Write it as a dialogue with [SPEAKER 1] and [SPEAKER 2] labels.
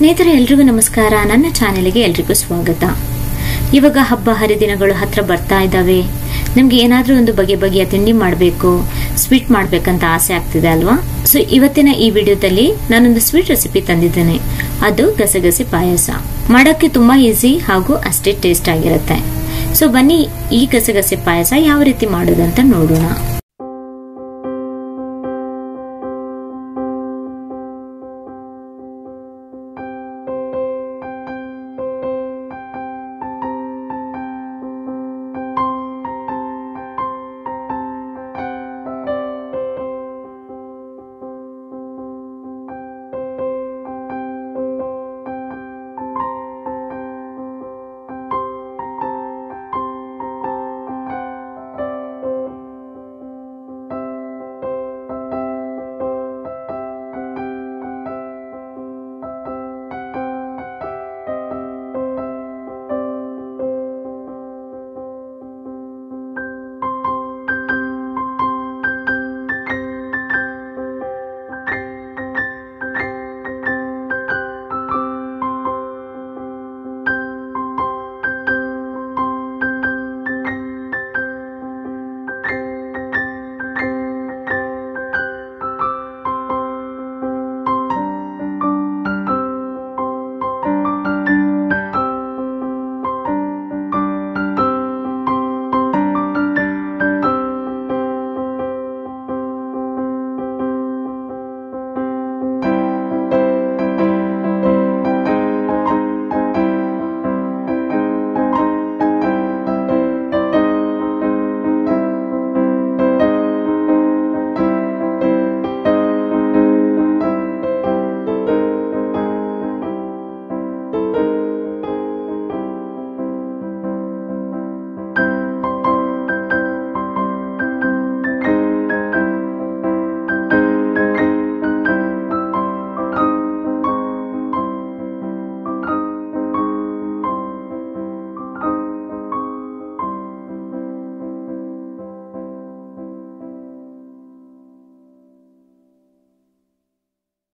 [SPEAKER 1] ಸ್ನೇಹಿತರೆ, ಎಲ್ರಿಗೂ ನಮಸ್ಕಾರ. ನನ್ನ ಚಾನೆಲ್ಗೆ ಎಲ್ರಿಗೂ ಸ್ವಾಗತ. ಇವಾಗ ಹಬ್ಬ ಹರಿದಿನಗಳು ಹತ್ರ ಬರ್ತಾ ಇದ್ದಾವೆ. ನಮ್ಗೆ ಏನಾದ್ರೂ ಒಂದು ಬಗೆ ಬಗೆಯ ತಿಂಡಿ ಮಾಡಬೇಕು, ಸ್ವೀಟ್ ಮಾಡ್ಬೇಕಂತ ಆಸೆ ಆಗ್ತಿದೆ ಅಲ್ವಾ? ಸೊ ಇವತ್ತಿನ ಈ ವಿಡಿಯೋದಲ್ಲಿ ನಾನೊಂದು ಸ್ವೀಟ್ ರೆಸಿಪಿ ತಂದಿದ್ದೇನೆ. ಅದು ಗಸಗಸೆ ಪಾಯಸ. ಮಾಡೋಕ್ಕೆ ತುಂಬಾ ಈಸಿ ಹಾಗೂ ಅಷ್ಟೇ ಟೇಸ್ಟ್ ಆಗಿರುತ್ತೆ ಸೊ ಬನ್ನಿ ಈ ಗಸಗಸೆ ಪಾಯಸ ಯಾವ ರೀತಿ ಮಾಡೋದಂತ ನೋಡೋಣ.